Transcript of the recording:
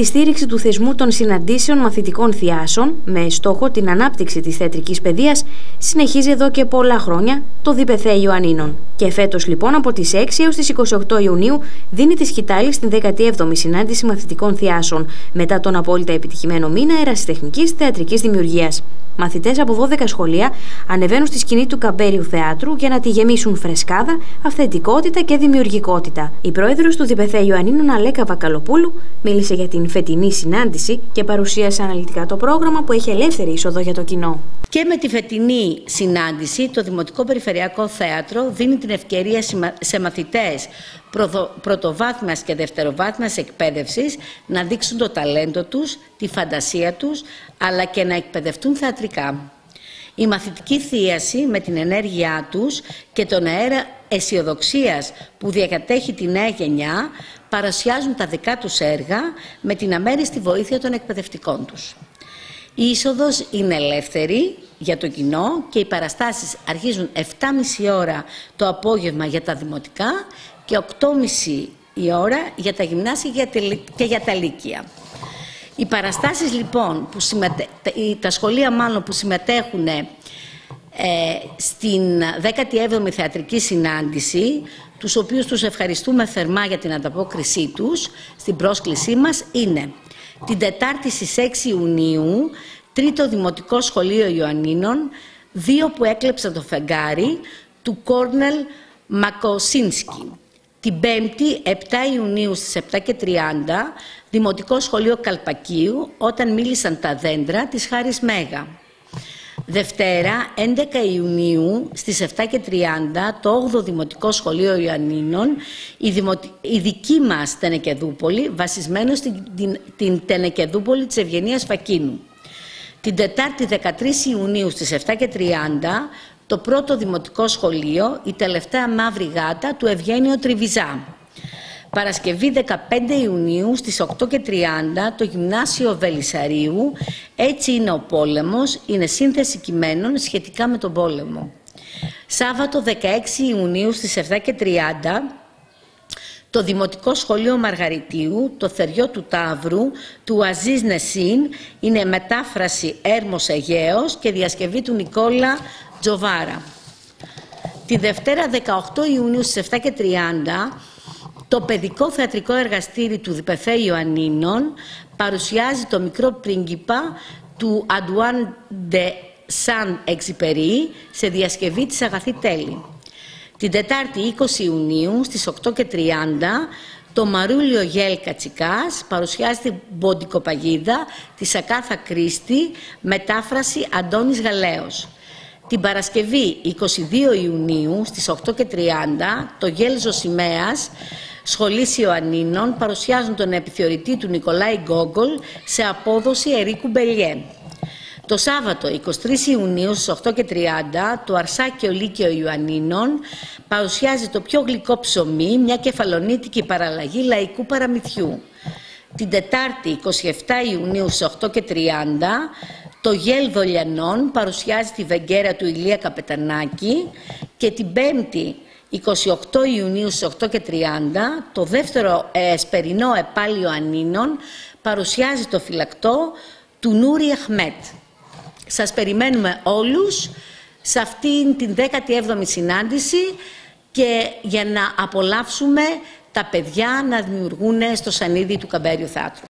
τη στήριξη του θεσμού των συναντήσεων μαθητικών θειάσεων με στόχο την ανάπτυξη της θεατρικής παιδείας συνεχίζει εδώ και πολλά χρόνια το ΔΠΘ Ιωαννίνων. Και φέτος λοιπόν από τις 6 έως τις 28 Ιουνίου δίνει τη σκητάλη στην 17η συνάντηση μαθητικών θειάσεων μετά τον απόλυτα επιτυχημένο μήνα ερασιτεχνικής θεατρικής δημιουργίας. Μαθητές από 12 σχολεία ανεβαίνουν στη σκηνή του Καμπέριου Θεάτρου για να τη γεμίσουν φρεσκάδα, αυθεντικότητα και δημιουργικότητα. Η πρόεδρος του ΔΠΘ Ιωαννίνων Αλέκα Βακαλοπούλου μίλησε για την φετινή συνάντηση και παρουσίασε αναλυτικά το πρόγραμμα που έχει ελεύθερη είσοδο για το κοινό. Και με τη φετινή συνάντηση, το Δημοτικό Περιφερειακό Θέατρο δίνει την ευκαιρία σε μαθητές πρωτοβάθμιας και δευτεροβάθμιας εκπαίδευσης να δείξουν το ταλέντο τους, τη φαντασία τους, αλλά και να εκπαιδευτούν θεατρικά. Η μαθητική θίαση με την ενέργειά τους και τον αέρα αισιοδοξίας που διακατέχει τη νέα γενιά παρασιάζουν τα δικά τους έργα με την αμέριστη βοήθεια των εκπαιδευτικών τους. Η είσοδος είναι ελεύθερη για το κοινό και οι παραστάσεις αρχίζουν 7.30 ώρα το απόγευμα για τα δημοτικά και 8.30 η ώρα για τα γυμνάσια και για τα λύκεια. Οι παραστάσεις λοιπόν, που συμμετέ... τα σχολεία μάλλον που συμμετέχουν ε, στην 17η Θεατρική Συνάντηση, τους οποίους τους ευχαριστούμε θερμά για την ανταπόκρισή τους στην πρόσκλησή μας, είναι την Τετάρτη στις 6 Ιουνίου, τρίτο Δημοτικό Σχολείο Ιωαννίνων, δύο που έκλεψαν το φεγγάρι του Κόρνελ Μακοσίνσκι. Την 5η, 7 Ιουνίου στις 7.30, Δημοτικό Σχολείο Καλπακίου, όταν μίλησαν τα δέντρα της Χάρης Μέγα. Δευτέρα, 11 Ιουνίου, στις 7.30, το 8ο Δημοτικό Σχολείο Ιωαννίνων, η, η δική μας Τενεκεδούπολη, βασισμένο στην την, την Τενεκεδούπολη της Ευγενίας Φακίνου. Την Τετάρτη 13 Ιουνίου στις 7.30, το πρώτο Δημοτικό Σχολείο, η τελευταία μαύρη γάτα του Ευγένιο Τριβιζά. Παρασκευή 15 Ιουνίου στις 8.30 το Γυμνάσιο Βελισσαρίου «Έτσι είναι ο πόλεμος» είναι σύνθεση κειμένων σχετικά με τον πόλεμο. Σάββατο 16 Ιουνίου στις 7.30 το Δημοτικό Σχολείο Μαργαριτίου, το Θεριό του Ταύρου, του Αζίζ Νεσίν, είναι μετάφραση Έρμος Αιγαίος και διασκευή του Νικόλα Τζοβάρα. Τη Δευτέρα 18 Ιουνίου στις 7.30 το παιδικό θεατρικό εργαστήρι του Διπεθέ Ιωαννίνων παρουσιάζει το μικρό πρίγκιπα του Αντουάν Ντε Σαν Εξυπερί σε διασκευή της Αγαθή Τέλη. Την Τετάρτη 20 Ιουνίου στις 8.30 το Μαρούλιο Γέλ Κατσικάς παρουσιάζει την Μποντικοπαγίδα της Ακάθα Κρίστη, μετάφραση Αντώνης Γαλέος. Την Παρασκευή 22 Ιουνίου στις 8.30 το Γέλ Ζωσιμέας σχολής Ιωαννίνων παρουσιάζουν τον επιθεωρητή του Νικολάη Γκόγκολ σε απόδοση Ερίκου Μπελιέ. Το Σάββατο 23 Ιουνίου στις 8.30 το Αρσάκιο Λύκειο Ιωαννίνων παρουσιάζει το πιο γλυκό ψωμί, μια κεφαλονίτικη παραλλαγή λαϊκού παραμυθιού. Την Τετάρτη 27 Ιουνίου στις 8.30 το Γέλ Δολιανών παρουσιάζει τη Βεγγέρα του Ηλία Καπετανάκη και την Πέμπτη 28 Ιουνίου στις 8.30 το δεύτερο εσπερινό επάλιο Ανίνων παρουσιάζει το φυλακτό του Νούρι Αχμέτ. Σας περιμένουμε όλους σε αυτήν την 17η συνάντηση και για να απολαύσουμε τα παιδιά να δημιουργούν στο σανίδι του Καμπέριου Θεάτρου.